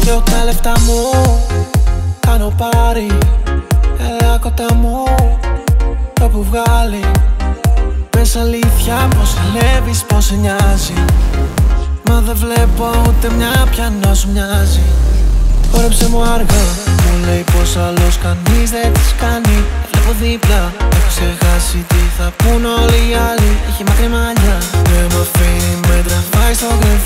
Και τα λεφτά μου. Κάνω πάρει Έλα κοντά μου. Το που βγάλει. Πες αλήθεια πως ελεύεις πως σε νοιάζει. Μα δεν βλέπω ούτε μια πια σου μοιάζει. Χόρεψε μου αργά Μου λέει πως άλλος κανείς δεν της κάνει. Βλέπω δίπλα. Έχω ξεχάσει τι θα πούν όλοι οι άλλοι. Έχει μακρύ μαλλιά. Δεν μ' αφήνει με τραβάει στο κρεβάτι Κι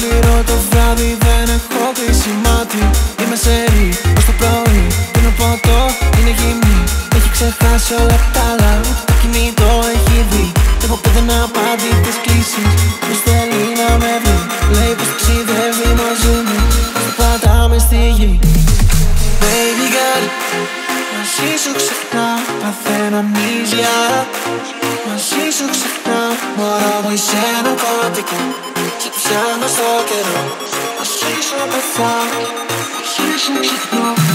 ολόκληρο το βράδυ δεν έχω κλείσει μάτι. Είμαι σε ρί, ως το πρωί Πίνω ποτό, είναι γυμνή. Έχει ξεχάσει όλα τα άλλα Ούτε το κινητό έχει δει Έχω πέντε να πάρει τις κλήσεις Πως θέλει να με βρει. Λέει πως ταξιδεύει μαζί μου πατάμε στη γη. Baby girl Μαζί σου ξεχνά Παθαίνω νύζια Μαζί σου ξεχνά Μωρό μου είσαι ναρκώτικο Σε πιάνω στο καιρό Μαζί σου πεθάνω Μαζί σου ξεχνά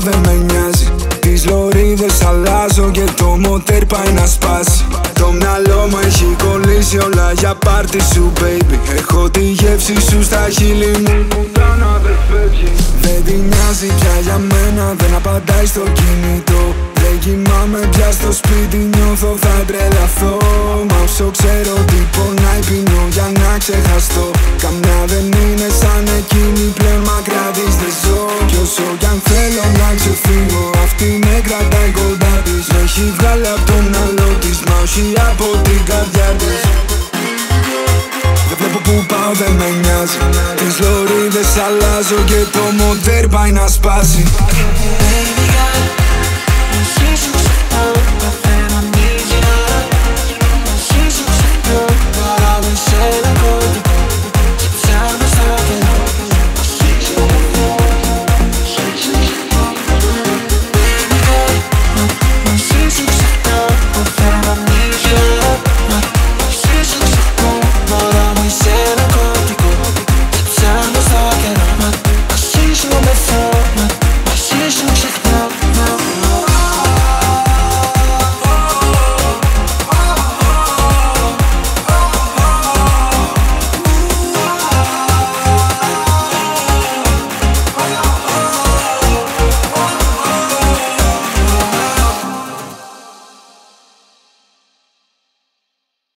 δεν με νοιάζει Τις λωρίδες αλλάζω και το μοτέρ πάει να σπάσει. Το μυαλό μου έχει κολλήσει όλα για πάρτι σου baby. Έχω τη γεύση σου στα χείλη μου. Δεν τη νοιάζει πια για μένα δεν απαντάει στο κινητό. Δεν κοιμάμαι πια στο σπίτι νιώθω θα τρελαθώ. Μα όσο ξέρω τι πονάει πίνω για να ξεχαστώ. Καμιά δεν είναι σαν εκείνη πλέον μακριά της δεν ζω. Κι όσο κι αν θέλω να ξεφύγω Αυτή με κρατάει κοντά της. Με έχει βγάλει από το μυαλό της Μα όχι από την καρδιά της. Δεν βλέπω που πάω δεν με νοιάζει. Τις λωρίδες αλλάζω και το μοντέρ πάει να σπάσει